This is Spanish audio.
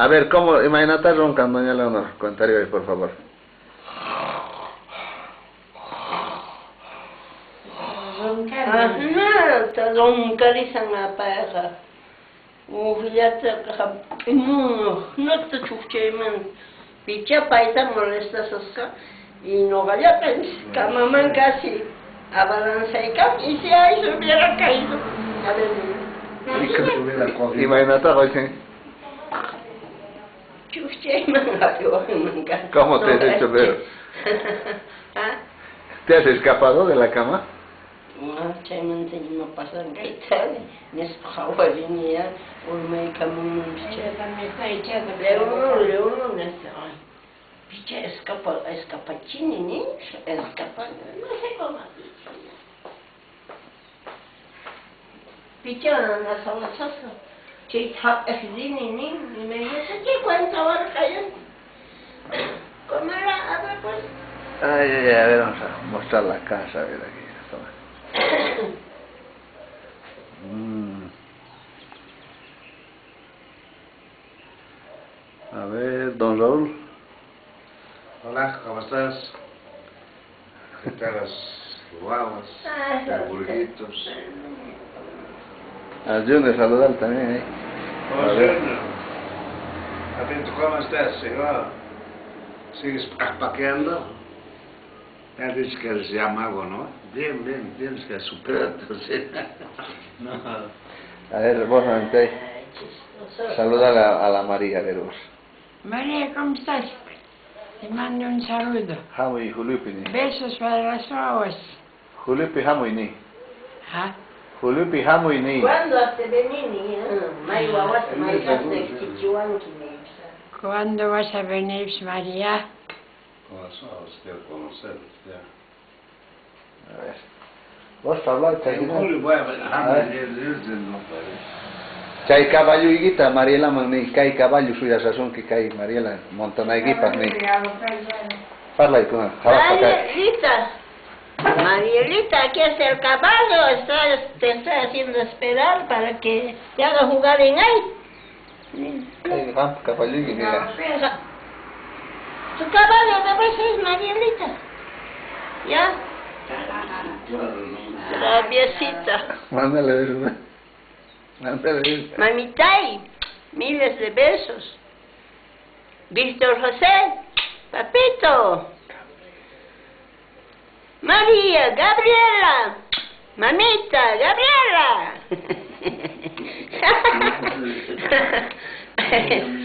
A ver, ¿cómo? Imagínate roncan, doña Leonor. Comentario ahí, por favor. Ajá, roncarizan a pareja. Ujillata, no, no te chuchayman. Picha paita molestas osca. Y no vaya a camaman casi abalanzaica. Y si ahí se hubiera caído. A ver, Y. Imagínate, oye. ¿Cómo te has hecho ver? ¿Ah? ¿Te has escapado de la cama? No, chayman no pasan gaitani. Nes hawalinia, ulmay kamun picha. Leono, nes ay. Picha escapa, escapachini, ni escapa, no sé cómo. Picha na sala sasa. Ni me dice, ¿qué cuenta ahora cayó? ¿Cómo era? A ver, pues. Ay, ay, ay, a ver, vamos a mostrar la casa, a ver aquí. toma. Mm. A ver, don Raúl. Hola, ¿cómo estás? ¿Qué tal las guaguas, los burguitos? A Junior saludar también, ¿eh? A ver. Atento, ¿cómo estás, hijo? ¿Sigues paqueando? Ya dices que eres ya mago, ¿no? Bien, bien, tienes que superarte, sí. No. A ver, vos, chistoso. saluda a la, a la María, ver vos. María, ¿cómo estás? Te mando un saludo. Hamui, Julupini. Besos para las aguas. Julupi Hamuini. ¿Ah? Julupi Hamuini. ¿Cuándo hace venir? Ipsa. ¿Cuándo vas a venir, María? Con las aguas quiero conocer, ya. A ver. Vos Chay. a A ah. Chay caballo iguita, Mariela Magni, Chay caballo suya sazón que Chay Mariela Montana iguipas ni. Parla y con Marielita, Marielita, aquí está el caballo, está, te está haciendo esperar para que te haga jugar en ahí. Caballo iguita. Tu caballo de veces es Marielita. ¿Ya? Traviesita. Mándale ver. Mándale ver. Mamitay, miles de besos. Víctor José, papito. Maria, Gabriella, Mamita, Gabriella.